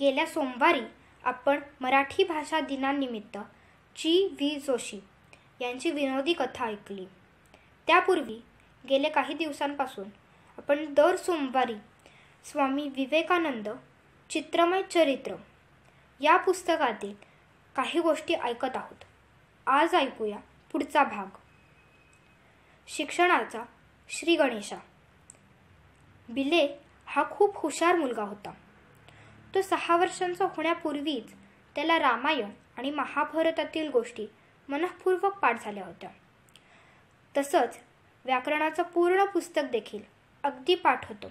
गेल्या सोमवारी आपण मराठी भाषा दिनानिमित्त जी व्ही. जोशी यांची विनोदी कथा ऐकली. त्यापूर्वी गेले काही दिवसांपासून आपण दर सोमवारी स्वामी विवेकानंद चित्रमय चरित्र या पुस्तकातील काही गोष्टी ऐकत आहोत. आज ऐकूया पुढचा भाग. शिक्षणाचा श्री गणेशा. बिले हा खूप हुशार मुलगा होता. तो सहा वर्षांचा होण्यापूर्वीच त्याला रामायण आणि महाभारतातील गोष्टी मनःपूर्वक पाठ झाल्या होत्या. तसंच व्याकरणाचं पूर्ण पुस्तक देखील अगदी पाठ होतं.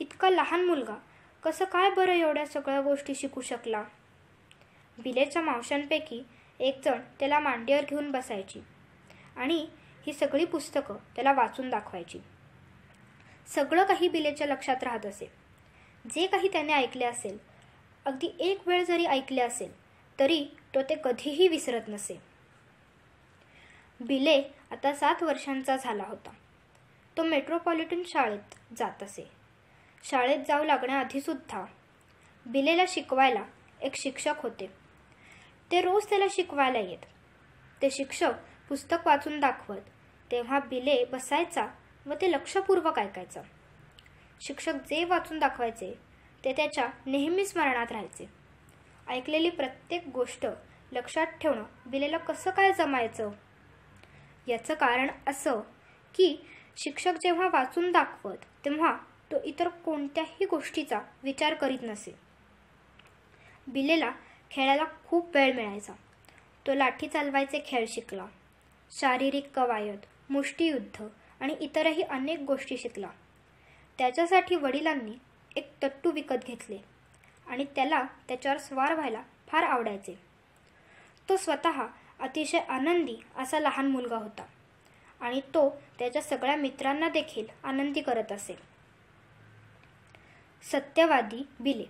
इतका लहान मुलगा कसं काय बरं एवढ्या सगळ्या गोष्टी शिकू शकला? बिलेच्या मावशांपैकी एक जण त्याला मांडीवर घेऊन बसायची आणि ही सगळी पुस्तकं त्याला वाचून दाखवायची. सगळं काही बिलेच्या लक्षात राहत असे. जे काही त्याने ऐकले असेल अगदी एक वेळ जरी ऐकले असेल तरी तो ते कधीही विसरत नसे. बिले आता सात वर्षांचा झाला होता. तो मेट्रोपॉलिटन शाळेत जात असे. शाळेत जाऊ लागण्याआधीसुद्धा बिलेला शिकवायला एक शिक्षक होते. ते रोज त्याला शिकवायला येत. ते शिक्षक पुस्तक वाचून दाखवत तेव्हा बिले बसायचा व ते लक्षपूर्वक ऐकायचं. शिक्षक जे वाचून दाखवायचे ते त्याच्या नेहमी स्मरणात राहायचे. ऐकलेली प्रत्येक गोष्ट लक्षात ठेवणं बिलेला कसं काय जमायचं? याचं कारण असं की शिक्षक जेव्हा वाचून दाखवत तेव्हा तो इतर कोणत्याही गोष्टीचा विचार करीत नसे. बिलेला खेळायला खूप वेळ मिळायचा. तो लाठी चालवायचे खेळ शिकला. शारीरिक कवायत मुष्टियुद्ध आणि इतरही अनेक गोष्टी शिकला. त्याच्यासाठी वडिलांनी एक तट्टू विकत घेतले आणि त्याला त्याच्यावर स्वार व्हायला फार आवडायचे. तो स्वतः अतिशय आनंदी असा लहान मुलगा होता आणि तो त्याच्या सगळ्या मित्रांना देखील आनंदी करत असे. सत्यवादी बिले.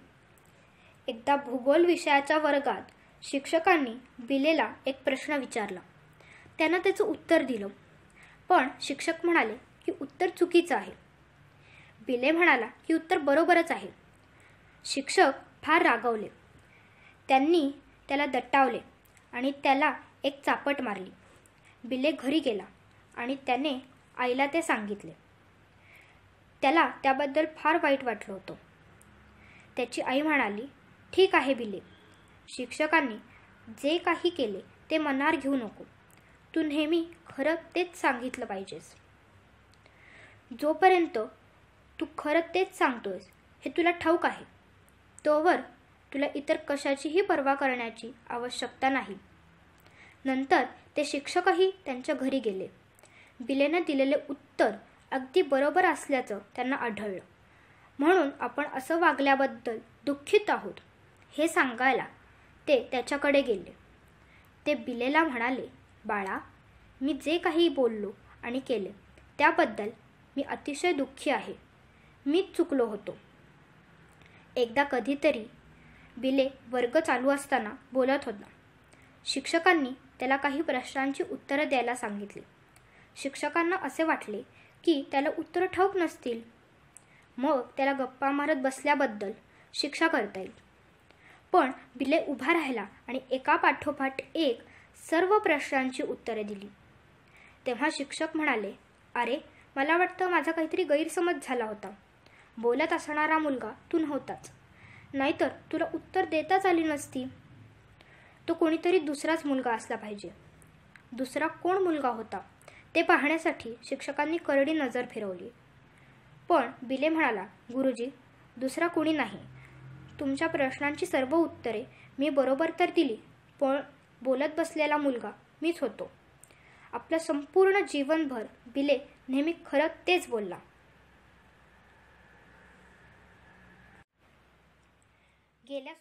एकदा भूगोल विषयाच्या वर्गात शिक्षकांनी बिलेला एक प्रश्न विचारला. त्यानं त्याचं उत्तर दिलं. पण शिक्षक म्हणाले की उत्तर चुकीचं आहे. बिले म्हणाला की उत्तर बरोबरच आहे. शिक्षक फार रागवले. त्यांनी त्याला दट्टावले आणि त्याला एक चापट मारली. बिले घरी गेला आणि त्याने आईला ते सांगितले. त्याला त्याबद्दल फार वाईट वाटलं होतं. त्याची आई म्हणाली ठीक आहे बिले. शिक्षकांनी जे काही केले ते मनावर घेऊ नको. तू नेहमी खरं तेच सांगितलं पाहिजेस. जोपर्यंत तू खरं तेच सांगतोयस. हे तुला ठाऊक आहे. तोवर तुला इतर कशाचीही पर्वा करण्याची आवश्यकता नाही. नंतर ते शिक्षकही त्यांच्या घरी गेले. बिलेनं दिलेले उत्तर अगदी बरोबर असल्याचं त्यांना आढळलं. म्हणून आपण असं वागल्याबद्दल दुःखित आहोत हे सांगायला ते त्याच्याकडे गेले. ते बिलेला म्हणाले बाळा मी जे काही बोललो आणि केले त्याबद्दल मी अतिशय दुःखी आहे. मीच चुकलो होतो. एकदा कधीतरी बिले वर्ग चालू असताना बोलत होता. शिक्षकांनी त्याला काही प्रश्नांची उत्तरं द्यायला सांगितली. शिक्षकांना असे वाटले की त्याला उत्तरं ठाऊक नसतील. मग त्याला गप्पा मारत बसल्याबद्दल शिक्षा करता येईल. पण बिले उभा राहिला आणि एका पाठोपाठ एक सर्व प्रश्नांची उत्तरे दिली. तेव्हा शिक्षक म्हणाले अरे मला वाटतं माझा काहीतरी गैरसमज झाला होता. बोलत असणारा मुलगा तू नव्हताच. नाहीतर तुला उत्तर देताच आली नसती. तो कोणीतरी दुसराच मुलगा असला पाहिजे. दुसरा कोण मुलगा होता? ते पाहण्यासाठी शिक्षकांनी करडी नजर फिरवली. पण बिले म्हणाला गुरुजी दुसरा कोणी नाही. तुमच्या प्रश्नांची सर्व उत्तरे मी बरोबर तर दिली पण बोलत बसलेला मुलगा मीच होतो. आपलं संपूर्ण जीवनभर बिले नेहमी खरं तेच बोलला. गेल्या